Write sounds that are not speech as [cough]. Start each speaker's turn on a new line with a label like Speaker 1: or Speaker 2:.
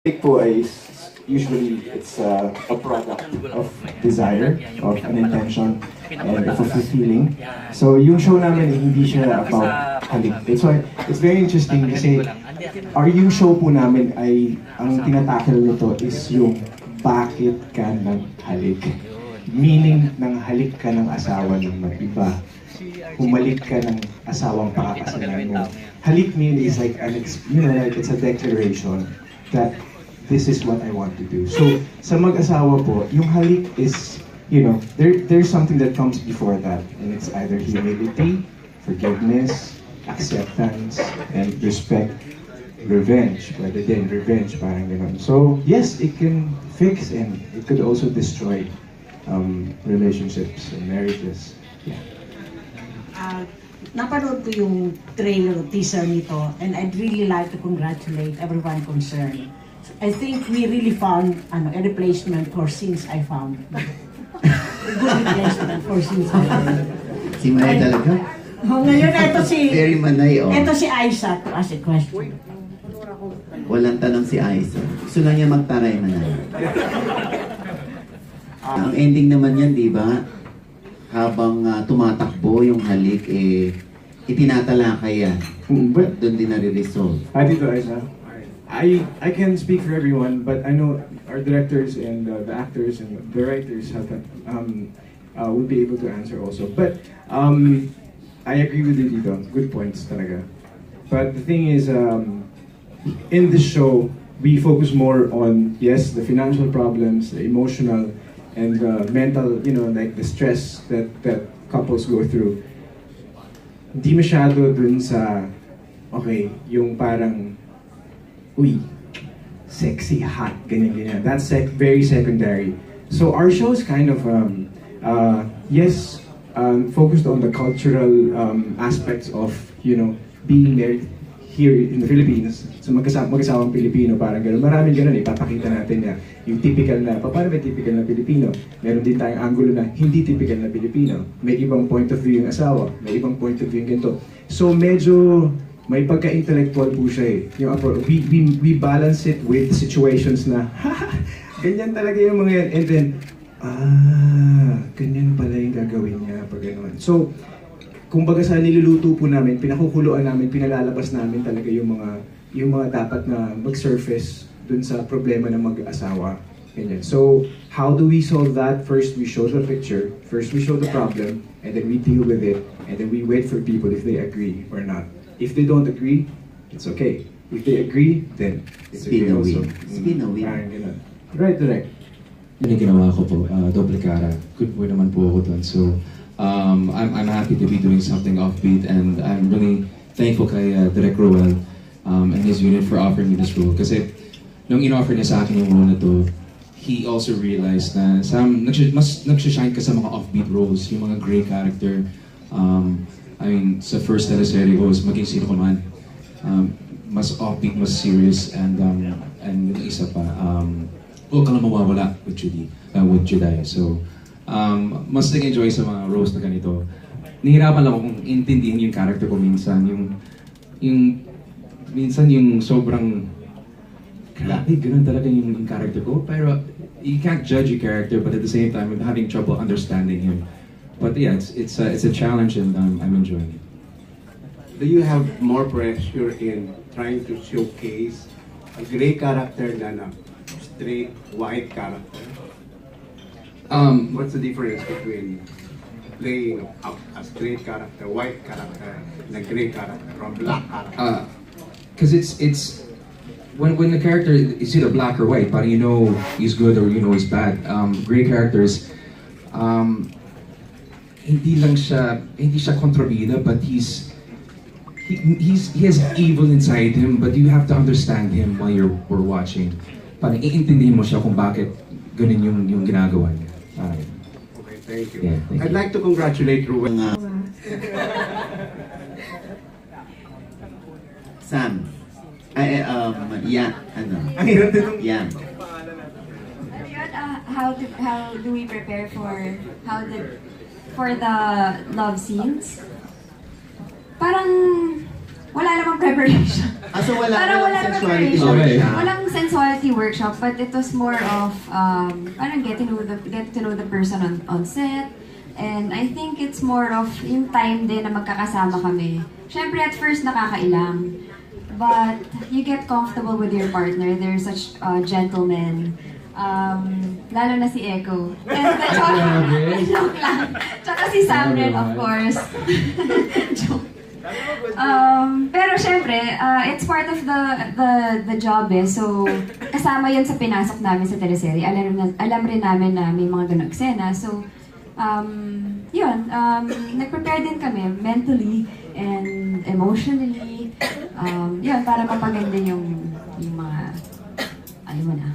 Speaker 1: Halik po ay usually it's uh, a product of desire, of an intention, and of a fulfilling. So yung show namin hindi siya about halik. That's why it's very interesting kasi our yung show po namin ay ang tinatakil nito is yung bakit ka naghalik. Meaning ng halik ka ng asawa ng mag-iba. Humalik ka ng asawang pakakasalan mo. Halik mean is like an, you know, like it's a declaration that this is what I want to do. So, sa mag-asawa po, yung halik is, you know, there there's something that comes before that. And it's either humility, forgiveness, acceptance, and respect. Revenge, pwede din, revenge, parang ganun. So, yes, it can fix and it could also destroy um, relationships and marriages. Yeah.
Speaker 2: Ah, napanood ko yung trailer teaser nito and I'd really like to congratulate everyone concerned. I think we really found ano, a replacement for scenes I found. a good replacement for scenes I found.
Speaker 3: Si Manay talaga?
Speaker 2: Oh, ngayon, eto si,
Speaker 3: Very Manay, oh.
Speaker 2: eto si Aisa to ask a question.
Speaker 3: Walang tanong si Aiza. Gusto lang niya magtaray, Manay. Ang ending naman yan, di ba? Habang ah, tumatakbo yung halik, eh, itinatalakay yan.
Speaker 1: Mm, But
Speaker 3: Doon din nare-resolve.
Speaker 1: Hi, Tito Aiza. I I can speak for everyone, but I know our directors and uh, the actors and the writers have um, uh, would be able to answer also. But um, I agree with you, Tito. Good points, talaga. But the thing is, um, in this show, we focus more on yes, the financial problems, the emotional, and the mental. You know, like the stress that that couples go through. Hindi masyado dun sa okay, yung parang uy, sexy, hot, ganyan, ganyan. That's sec- very secondary. So our show is kind of, um, uh, yes, um, focused on the cultural um, aspects of, you know, being married here in the Philippines. So magkasama, mag-asawang Pilipino, parang gano'n. Maraming gano'n eh, papakita natin na yung typical na, pa- paano ba typical na Pilipino? Meron din tayong angulo na hindi typical na Pilipino. May ibang point of view yung asawa, may ibang point of view yung ganito. So medyo may pagka-intellectual po siya eh. Yung appro- we, we, we balance it with situations na, ganyan talaga yung mga yan. And then, ah, ganyan pala yung gagawin niya pag gano'n. So, kumbaga sa niluluto po namin, pinakukuluan namin, pinalalabas namin talaga yung mga yung mga dapat na mag-surface dun sa problema ng mag-asawa. Ganyan. So, how do we solve that? First, we show the picture. First, we show the problem, and then we deal with it, and then we wait for people if they agree or not. If they don't agree, it's okay. If they agree, then it's
Speaker 3: Spin
Speaker 1: okay
Speaker 3: a
Speaker 1: also.
Speaker 3: Spin a win.
Speaker 1: Parang ganun. Right, direct.
Speaker 4: Yun yung ginawa ko po, uh, doble cara. Good boy naman po ako doon. So, um, I'm, I'm happy to be doing something offbeat and I'm really thankful kay uh, Direk Roel um, and his unit for offering me this role. Kasi, nung in-offer niya sa akin yung role na to, he also realized na Sam, nags- mas nagsishine ka sa mga offbeat roles, yung mga gray character. Um, I mean, sa first teleserye ko is maging sino ka man. Um, mas offbeat, mas serious, and um, and isa pa, um, huwag ka lang mawawala with Judy, uh, with Juday. So, um, mas nag-enjoy sa mga roles na ganito. Nahirapan lang akong intindihin yung character ko minsan, yung, yung, minsan yung sobrang, grabe, ganun talaga yung, yung character ko. Pero, you can't judge your character, but at the same time, I'm having trouble understanding him. But yeah, it's, it's, a, it's a challenge and um, I'm enjoying it.
Speaker 5: do you have more pressure in trying to showcase a gray character than a straight white character?
Speaker 4: Um,
Speaker 5: What's the difference between playing a, a straight character, white character, and a gray character, or a black character?
Speaker 4: because it's it's when when the character is either black or white, but you know he's good or you know he's bad. Um, gray characters, um, hindi lang siya hindi siya kontrabida, but he's he, he's he has evil inside him, but you have to understand him while you're we're watching. Parang iintindihin mo siya kung bakit ganun yung yung ginagawa niya. Parang,
Speaker 5: okay, thank you.
Speaker 4: Yeah, thank
Speaker 5: I'd
Speaker 4: you.
Speaker 5: like to congratulate Ruel.
Speaker 3: Mga... [laughs] Sam. Ay, um, yan, ano?
Speaker 1: Ang hirap din.
Speaker 6: Yun, uh, how do how do we prepare for how the for the love scenes? Parang wala namang preparation. [laughs]
Speaker 3: Ah, so wala
Speaker 6: Parang
Speaker 3: walang
Speaker 6: wala namang
Speaker 3: sexuality
Speaker 6: preparation.
Speaker 4: Okay.
Speaker 3: workshop?
Speaker 6: Walang sensuality workshop, but it was more of um, parang get to know the get to know the person on on set. And I think it's more of yung time din na magkakasama kami. Siyempre at first nakakailang. But you get comfortable with your partner. They're such uh, gentlemen. Um, lalo na si Echo. [laughs] And the
Speaker 4: grabe. [laughs]
Speaker 6: joke lang. Tsaka si Samren, of course. [laughs] joke. Um, pero syempre, uh, it's part of the the the job eh. So, kasama 'yun sa pinasok namin sa teleserye. Alam, na, alam rin namin na may mga ganung eksena. So, um, 'yun, um, nag-prepare din kami mentally and emotionally. Um, 'yun, para mapaganda yung yung mga, alam mo na.